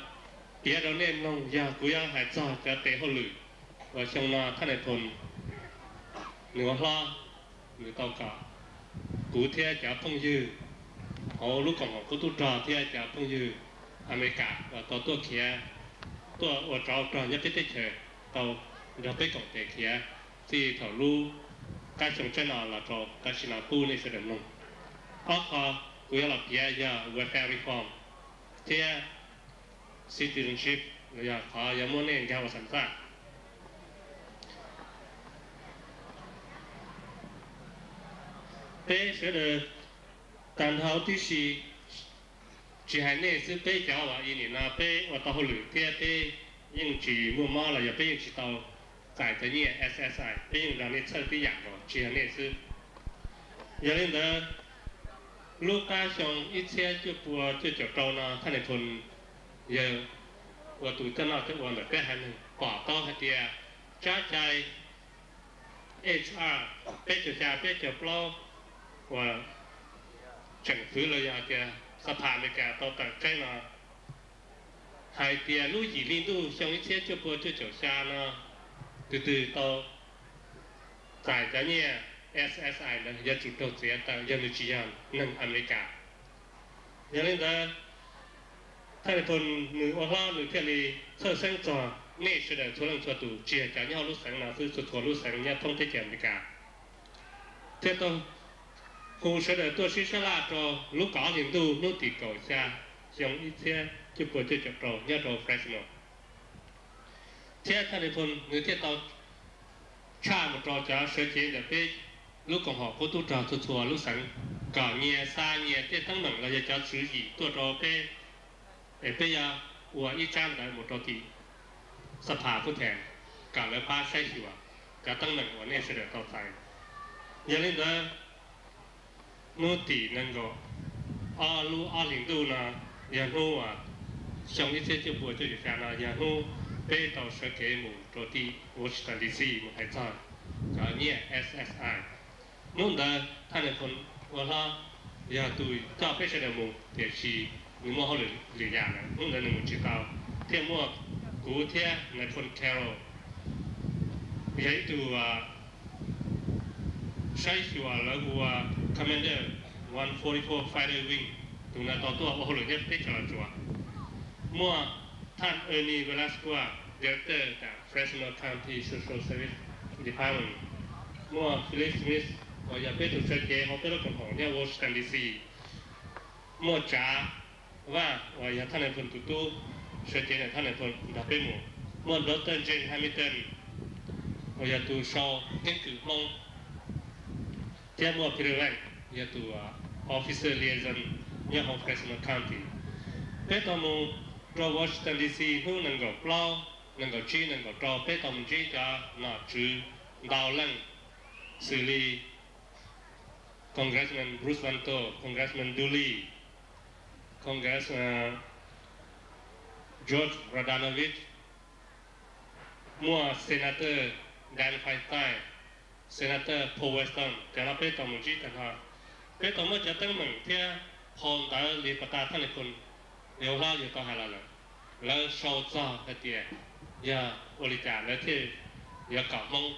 别的内容呀，古要还早在地后里，我想那看来碰，你话啦，你到家，古天家碰去，我如果我古都抓天家碰去，阿没干，我到到去。 กเปียเราเนี่ยน้องอยากกูอยากหายใจจะเตะเขาเลยว่าช่วงนั้นท่านในทน nửa lo nửa tàu cả cú theo trả phong dư họ lúc còn họ có tu trò theo trả phong dư America và tàu tua kia tua ở trò trò nhất tích chờ tàu đã biết cộng thể kia thì thảo lu cái trong chân nào là trò cái xin là tu này sẽ được nông ở họ cú là phía giờ welfare reform theo citizenship là họ giờ muốn nên giao chỉ hai nè sư bé cháu là yên nè bé và tao hồi kia bé nhưng chỉ mua mò là giờ bé nhưng chỉ tao cải tới nhẹ SSI bé nhưng là nên chơi cái dạng rồi chỉ hai nè sư giờ lên đó lúc ta xong ít xe chưa bùa chưa chở trâu nà thay này thôn giờ và tụi ta nó sẽ bọn được cái hành quả to hạt địa trái trái HR bé chở cha bé chở plo và chẳng thứ lời gì kia สภาเลยกาต่อต่างใจนะหายเตียนู่ยีลินดูช่างเชี่ยจะปวดจะเจียวชานะตื่นตื่นต่อสายจะเนี่ย SSI นะยาจุดโตเสียตังยาลุจิยันนั่นอเมริกายังเล่นได้ท่านพลมือว่าล้อหรือเทลีเชื่อเส้นจอนี่แสดงชั่วเรื่องชั่วตู่เจียจานยอดรู้แสงนาซื้อสุดทัวรู้แสงเนี่ยท่องเที่ยวอเมริกาเท่าต้อง khu sẽ đợi tôi sẽ là trò lúc có hiện tu, lúc thì cầu xa giống như thế chụp bộ chơi chụp trò, nhớ trò Fresno thế telephone người thế tao cha một trò chả sẽ chế để biết lúc còn họ có tu trò thuật thuật lúc sẵn, cả nhẹ xa nhẹ thế tăng nặng là giờ chả sử gì, tu trò bê để bây giờ của y trang đại một trò thì sập hà phút thèm, cả lời pha say sửa cả tăng nặng của nên sẽ được tao phải nhớ lên đó Nó 能够阿鲁阿林都呢，然后啊像一些就不 lèng 然后每到十几亩 hoa. Xong cái 叫你 SSI 弄得他那份我啦，也 là con hoa hoa. Nhà hoa tu 知道，天 phế sẽ Carol，也 Shaishiwa Lagua Commander 144 Fighter Wing ตุงนาต่อตัวโอ้โหเทพเทพฉลาดจัวมั่วท่านเออร์นีเวลัสกัวเดลเตอร์จาก Fresno County Social Service Department มั่วฟิลิปมิสโอยาเปตุเซเกเขาเป็นรถของเนี่ยวอชิงตันดีซีมั่วจ๋าว่าโอยาท่านในพลตุตุเซเกเนี่ยท่านในพลดับเบิลมั่วดอตเตอร์เจนแฮมิลตันโอยาตูชอว์เก่งกือมอง Temo Piruang, iaitu uh, Officer Liaison Nya of Kasima County. Petamu pro Washington DC hu nang go plau nang go chi nang go pro petamu chi ta na chu đào lăng xử Congressman Bruce Vanto, Congressman Dooley, Congressman George Radanovich, mua Senator Dan Feinstein, senator Paul Weston tera pe tomu ji tan ha pe tomu ja tan meng tia hon ta li pata tan le kun leo la yo ka ha la la la shao za ka tia ya oli ta la ti ya ka mong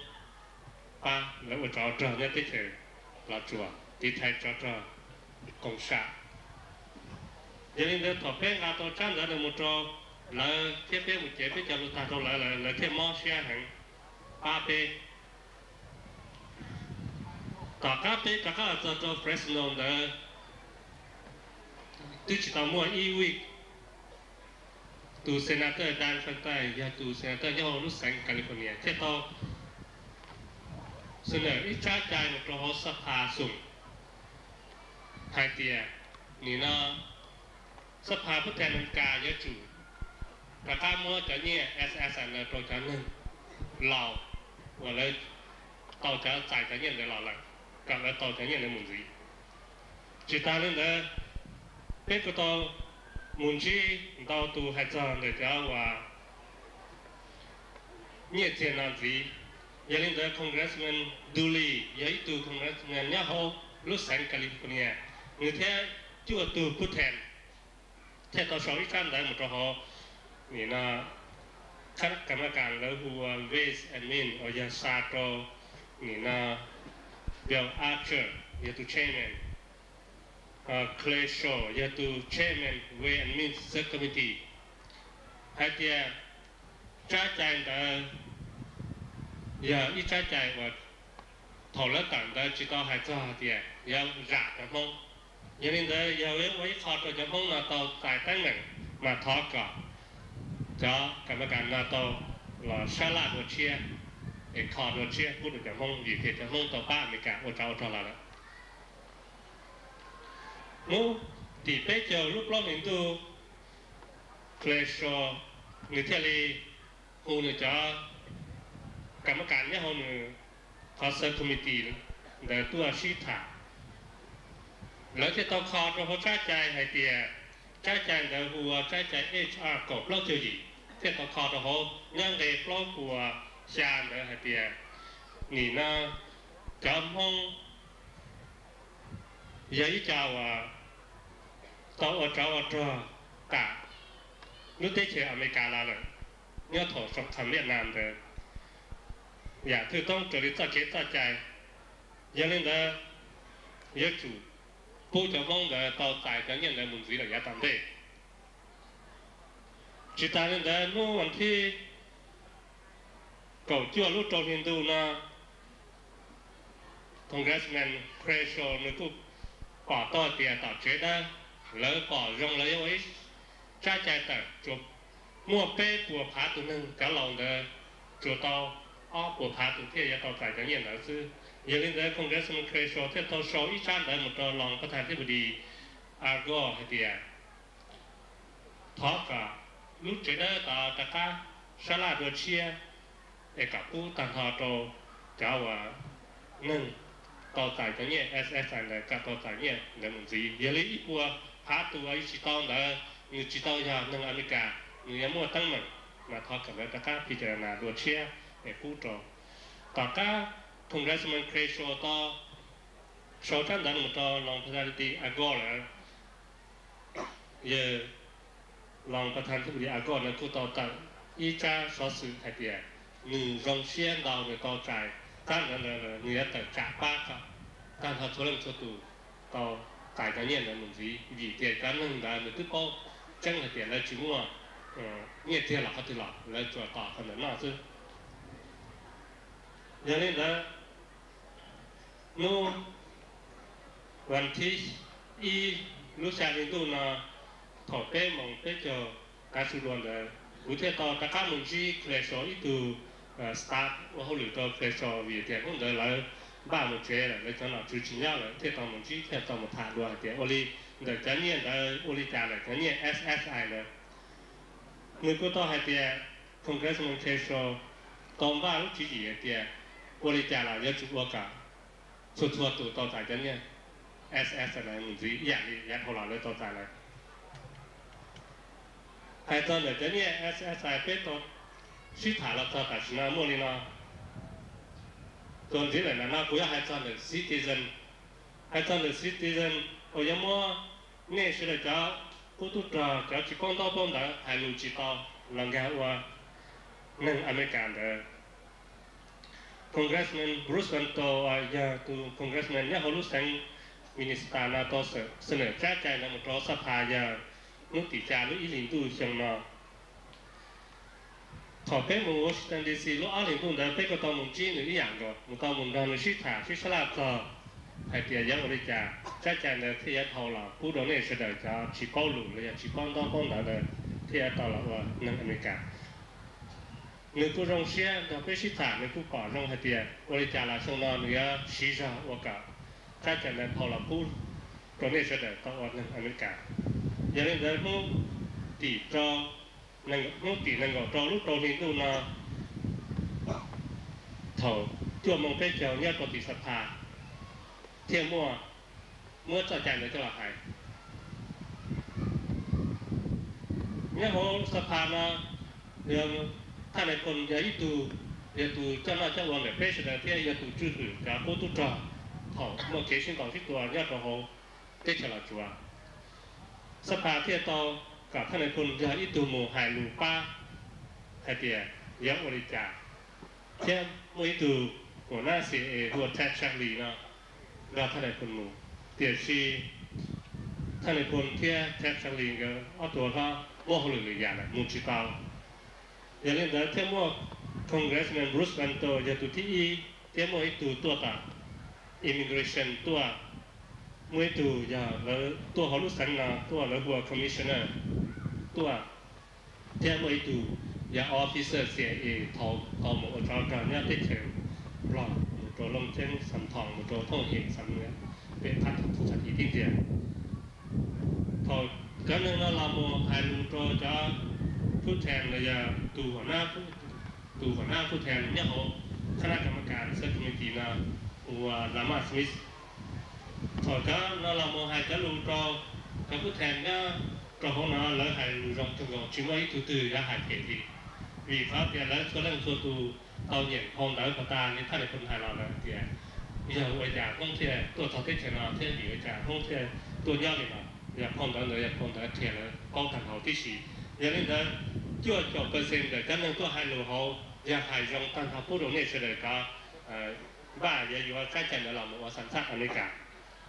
pa la wo chao chao ya ti che la chua đi thai chao chao công sa giờ nên được thọ phép ngã tổ trang là được một trò là thiết phép một chế phép cho lúc ta đâu lại là thiết mong xe hẳn. Ba phép tất cả phép tất cả trò trò Fresno là tôi chỉ tao mua y week tu senator Dan Fantai ya tu senator nhau lúc sáng California thế to เสนออิจฉาใจ một trò สภาสุ่มไทยเตียนี่นะสภาผู้แทนอเมริกาเยอะจูประกาศมั่วจะเนี่ย SSN เลยโปรจันนึงเราว่าเลยต่อจะจ่ายจะเนี่ยเลยเราละกับแล้ว 隔日代緊人嘅門字，住但係咧，邊個到門主唔到度係真嘅就話，呢一件難字，有啲嘅 congressman Dooley，有啲度 congressman 一號 Los Angeles người thế chưa từ cút thèn thế có sáu ít trăm đấy một trò họ. Thì là các cảm ơn là who are ways and mean or your sato thì là Bill Archer, year 2 chairman. Uh, Clay Shaw, year 2 chairman, Way and Means Subcommittee. Hatia Chachan đã giờ ít Chachan và thổ lớp tặng ta chỉ có hai cho Hatia, giờ rạ cho mong. Giờ nên tới giờ ấy với khó cho cho mong là tàu tại tăng mình mà thoát cả cho cảm ơn là NATO là xa lạ của chia เอกทอนเชื่อพูดจ e cardochia pun ka mong ji te ta mong to pa me ka o ta o ta la la mo ti pe cho lu plo min tu clash ni te li u ni cha กรรมการเนี่ยเขาหนึ่งคอสเซอร์คอมมิตี้เดี๋ตัวชีถาแล้วจะต้องคอร์ดเขาจ้าใจไอเดียจ้าใจเดี๋หัวใจใจเอชอาร์กบเล่าเจียวหยีจะต้องคอตัวเขาย่างเด็กเล่าหัว xa nữa hay bia nghỉ na, cảm mong giấy chào à tao ở cháu ở chùa cả nước tây chế America là rồi nhớ thổ sống thầm Việt Nam rồi dạ thư tông, trở lý cho kế chạy. Giờ lên đó giờ dạ, chủ. Cô cho mong là tao tại cá nhân là muốn gì là giá tạm đấy chỉ ta lên đó nó còn cầu chưa lúc trong Hindu na Congressman Crenshaw nó cụ bỏ to tiền tạo chế đa, lỡ bỏ rong lấy ấy cha cha tờ chụp. Mua bê của phá tụ nâng cả lòng đờ. Chùa tao o của phá tụ thế giá tao tại chẳng nhiên là sư. Giờ lên tới Congressman có sự khơi số ít chán đấy một trò lòng có thể thế đi. À, Argo hay gì à cả, lúc chế đa ta ta ca, sa la đồ chia để cả cú tàn họ trò cháu à nâng tao tại cái nhiên SS là cả tao tại nhiên là một gì giờ lấy ít qua พาตัวไอ้ชิตองเด้ออยู่ชิตองยาหนึ่งอเมริกาอยู่ยังมั่วตั้งมันมาทอกับแล้วตะก้าพิจารณาตัวเชียไอ้ผู้จอตะก้าคงรัสมันเคยโชว์ต่อโชว์ท่านดันมันต่อลองประธานดีอากอแล้วเยลองประธานที่บดีอากอแล้วกูต่อตั้งอีจ้าสอสื่อไอเดีย 你让先到的高寨，站了了了，你要等扎巴扎，但他出来出土到改革年的问题，你点干弄干的都高，整个点了就我，嗯，你点了好的了，来做大可能那是，原来呢，侬问题一，侬下面都呢，讨该忙该叫该出乱的，不太到大家问题，来说一度。start và hậu lưu cái cho vì tiền cũng rồi là ba một chế là lấy cho nó chú chính nhau là thế tao một chí thế tao một thả đuổi tiền oli để cho nhiên là oli trả là cho nhiên SSI là người cô to hai tiền congress một chế cho tổng ba lúc chỉ gì tiền oli trả là do chú cả chuột chuột tụ tao trả cho nhiên SS là một gì dạng gì dạng hồ là lấy tao trả là hay tuần để cho nhiên SSI biết tao 西塔拉特卡什纳莫尼纳，总之来呢，那不要还赚的 citizen，还赚的 citizen，我要么那是来找孤独的，找去广岛本岛海路知道，人家话，能阿美干的。Congressman Bruce Vanto và giờ từ Congressman nhớ hồi lúc sáng Minister NATO sẽ sẽ nở trái trái là một trò sắp hà giờ nước tỷ trà lúc ý lính tu chồng nào Tope mungu shikandi si lo ali bunda pe ko to mung jin ni yang go mu to mung dan shi ta shi shala ko hai tia yang ri cha cha cha ne thi ya thau thâu bu do đồ shi sẽ cha cho chỉ lu le ya chỉ kon do kon da de thi ya thâu la wa nang ni cả người cô rong xe đó cái sĩ thả, người cô cỏ rong hạt tiền. Rồi trả là xong nó nữa, xí ra và cả các cái này họ là cô rồi này sẽ để tao ở bên Mỹ cả giờ nên giờ muốn tỷ cho 能我只能够做 lúc trâu thì tu là thở chùa mong phép chèo nhất của tỷ sập hà. Thiên mua mua cho chạy để cho là hải nhớ hồ sập hà là đường, ta này còn giấy tù để tù cho nó cho hoàng để phép sẽ thế giờ tù chưa gửi cả cô tu trò. Thở một kế sinh còn thích tù nhất của hồ tết trở là chùa. Sập hà thiên to กับท่านในคุณเจอิตูโมหายลูป้าไฮเตียยังบริจาคเช่นมวยตูหัวหน้าซีเอหัวแทชชักลีเนาะเราท่านในคุณมูเตียชีท่านในคุณเที่ยแทชชักลีก็เอาตัวเขาโมหลุหรือย่างนมูจิเปาอย่าเล่นแต่เทียมั่ว congressman Bruce Lanto จะตุที่อีเทียมั่วอิตูตัวต่าอิมิเกรชันตัว มวยตัวอย่าแล้วตัวเขารู้สังนาตัวแล้วบัว commissioner ตัวเที่ยมวยตัวอย่า officer เสียเอทอทอหมดจอการเนี่ยได้ถึงรอหมดตัวลงเจ้งสัมทองหมดตัวท่องเหงสัมเนี่ยเป็นพัฒน์ทุกสัตว์ที่เดียวพอกันนึงเราโมหายลูตัวจะผู้แทนเลยอย่าตูหัวหน้าผู้ตูหัวหน้าผู้แทนเนี่ยเขาคณะกรรมการเซอร์คอมมิตี้นะ và Lama Smith thôi đó nó là một hai cái luôn cho cái bức thèm đó cho họ nó lỡ hai rộng trong vòng chỉ mấy thứ từ ra hai kể thì vì pháp thì lỡ số lần số tu tao nhận không đỡ của ta nên thay được không hài lòng là thì giờ bây giờ không thể tôi thọ thích thì nó thế gì bây già không thể tôi nhớ thì mà. Giờ phong đỡ nữa giờ không đỡ thì là con thằng hậu tích gì. Giờ nên đó, chưa cho cơ sinh để cho nên có hai lù hậu nhà hai dòng tăng học phú đồng này sẽ được cả ờ, ba giờ vừa sai chạy nữa là một sản xuất ở đây cả.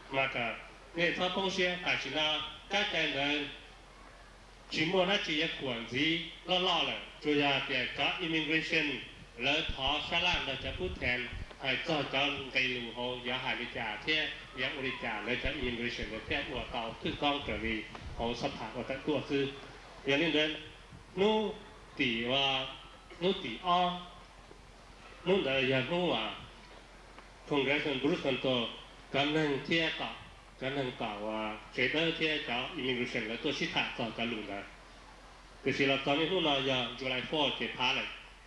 那个，那寿保险，但是那，现在呢，经过那几个管子，那老人就要在搞 immigration，来讨差啦，来在莆田，来招招开路号，沿海的架，这些沿海的架，来在 immigration，来在广告推广这里，哦，市场，我在这，就是，有的人，努底哇，努底奥，努在沿海，Congressman Bruce 讲到。可能贴搞，可能搞啊，谁都贴搞，因为什么？都是他搞搞路的。可是了，当年后呢，要就来放给他了，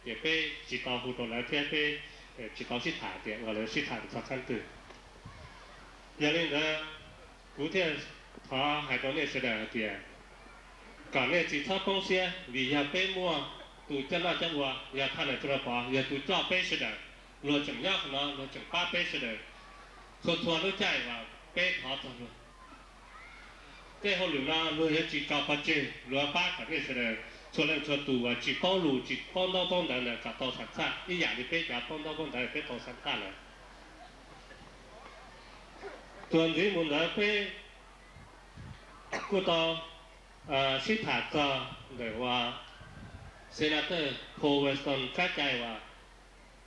也被知道后头来贴被，呃，知道是他的，我来是他的他看的。原来呢，古天他还搞那些的的，搞那其他东西，你要被摸，都叫那叫我，要他来做了吧，要都叫被是的，罗怎样呢？罗怎八被是的。 소투하는 자이와 꽤 더하자고 cái hồ lửa là người hết, chỉ cho phát triển lửa ba cả cái sự này cho nên cho tù và chỉ bao lù, chỉ bao đau con đàn là cả tàu sẵn sàng. Cái dạng thì cái cả bao đau con đàn là cái tàu sẵn sàng này. Tuần dưới muốn nói cái cô to à sĩ thả cho để hòa. Senator Paul Weston các chạy và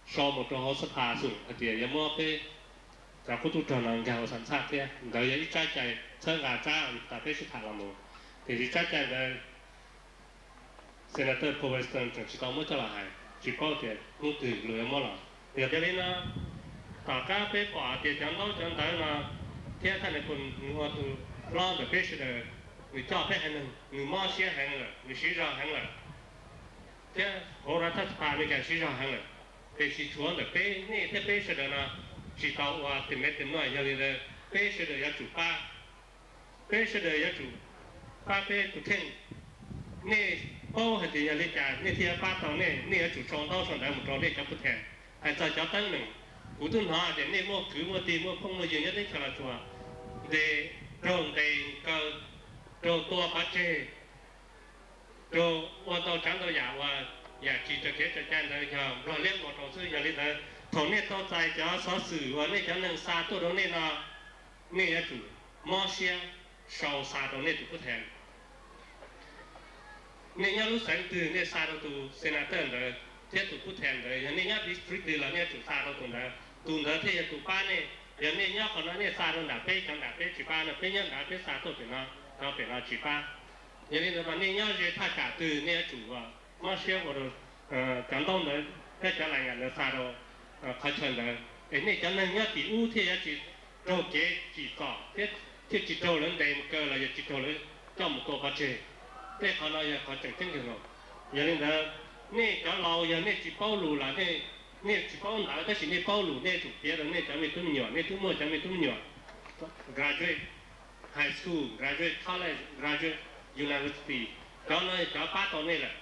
sau một trong hồ sơ thả xuống. Thì giờ mua cái 자 구두터는 겨우 산사태 너의 이자자에 청가자 다대시 탈라무 대지 자자는 senator Povestan chỉ có mỗi cho là chỉ có thể ngũ từ lười mò là. Giờ cái này là cả các bé quả thì đâu chẳng tới là thế thành này còn ngồi từ lo về cái sự đời. Người cho bé hàng người mò xe hàng rồi người sử dụng hàng rồi thế hồ ra thất hà người cả sử dụng hàng rồi cái sự chuẩn là bé này, thế bé sự đời 知道哇，对面对面要你的白色的要煮八，白色的要煮八白煮天，那包很多要你家那天八到那那要煮装到上来木装那家不甜，还在家等门，古东哈的那么苦么地么碰么人家那吃了做，的种的个种多把这，种我到长到牙哇。อยากจีจะเกจะแจ้งเลยครับเราเลี้ยงหมดเราซื้อยาลิตร 同那都在家啥事，我那家能杀多少那那那也煮，毛线烧杀到那就不甜。那伢路省子那杀到都是那等的，这都不甜的，人家伢 district 了，伢就杀到懂的，懂的这也都办呢，人家伢可能那杀到哪边讲哪边去办呢，边伢哪边杀到边那，到边那去办。人家他妈那伢是他家子那煮啊，毛线我都呃讲到那在家来伢那杀到。 พัฒนาเอ็นี่จะนั่งยาติอู้เทียจิตโรเกจิตก่อเทียเทียจิตโตเรื่องเดมเกอร์เราจะจิตโตเรื่องจ้องตัวปัจเจเต้ขอเราอยากขอจังทิ้งถึงเราอย่าลืมนะนี่จะเราอย่าเนี่ยจิตเป้าหลูหลานเนี่ยเนี่ยจิตเป้าหลานก็สิเนี่ยเป้าหลูเนี่ยถูกเพี้ยนเนี่ยจะไม่ทุ่มหย่อนเนี่ยทุ่มมั่วจะไม่ทุ่มหย่อน graduate high school graduate college graduate university ก็เลยจะป้าตอนนี้แหละ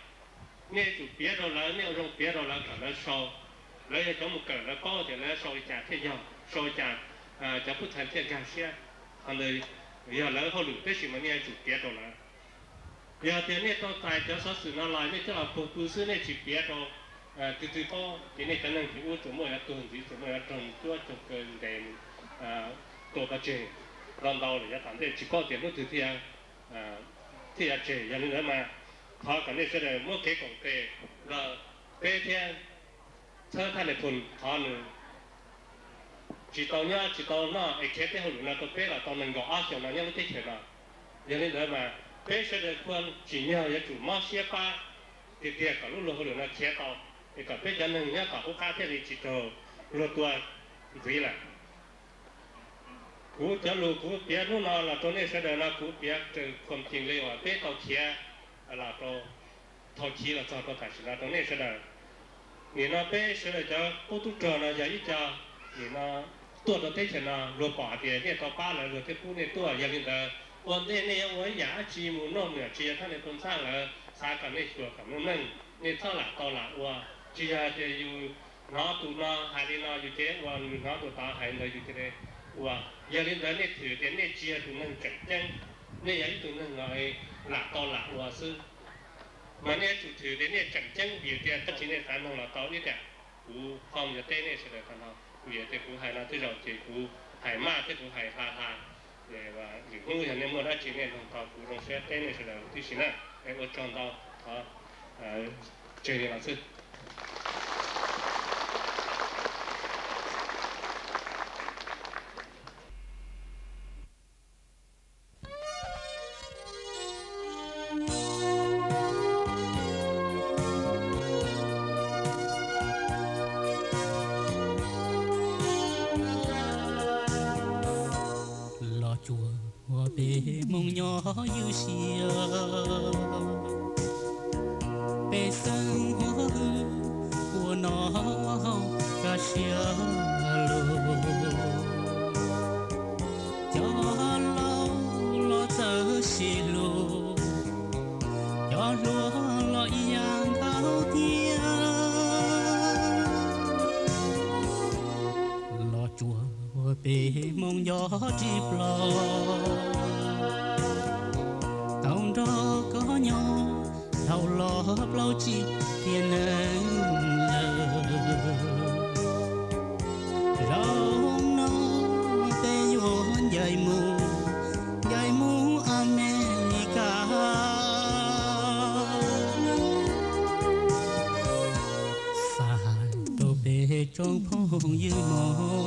เนี่ยถูกเพี้ยนเราแล้วเนี่ยเราเพี้ยนเราแล้วก็แล้วชอบ lấy cho một cỡ là có thì là soi chả thế soi chả à, cho phút thành thiên cảm xe còn lời giờ là họ đủ cái gì mà nghe rồi là giờ thì này tôi tài cho số sự nên cho là phục vụ sư chỉ kia rồi à, từ từ có cái này cái này chỉ u chúng mình là tuần, chỉ chúng mình là tuần cho chụp cái đèn à, tổ cái chuyện lần đầu là cái thế, chỉ có tiền nó từ thiên thì là chỉ là mà. Họ cái này sẽ là mỗi cái còn kề là kê thiên thơ thay lại thuần khó nữa? Chỉ tao nhá chỉ tao nó ai chết thế hồi nó tôi biết là tao mình gõ áo nó nhá cái chuyện đó giờ nên đó mà biết sẽ được quân chỉ nhờ giờ chủ mò xe pa. Thì tiền cả lúc hồi nó chết tao thì cả biết giờ nên nhá cả hút ca thế thì chỉ tao lừa tua, vì là cú cho lù, cú biết lúc nào là tôi nên sẽ được nó cú biết từ không tiền lấy hòa biết tao kia à, là tao thao chi là tao có thể là tôi nên sẽ được 你那杯是了叫不都着呢，也一家你那多的对钱呢，若把的你到八了，若这不呢多也领的，我那那我牙鸡母弄呢，只要他那东上了，啥个那说可能能，你到了到了我，只要这有拿度呢，还得拿有这我拿度大还能有这个。và giờ đến đó nên thử đến nên chia tụi nâng cạnh tranh nên ấy tụi nâng nói là to là hòa sư Mà nè chủ thứ đến nè chẳng chân biểu tiền tất chính nè nên phản là tao như cả. Cú phong giờ tên nè sẽ được thằng nào? Biểu tiền cú hải là tới rồi thì cú hải ma thế cú hải hà hà. Để và chỉ người hiện nay mua ra chính nè thằng tao cú trong sẽ tên nè sẽ được tí xí nè em ở trong tao đó chơi đi là sư. 我要笑，悲伤我我那个笑路，叫老老走西路，叫路老一样高低。老 chúa bề mong gió chìm lòng sau lo lâu chi tiền lờ rau nó tê nhốn dây mù dây mù America sa tô bê trong phong dương mòn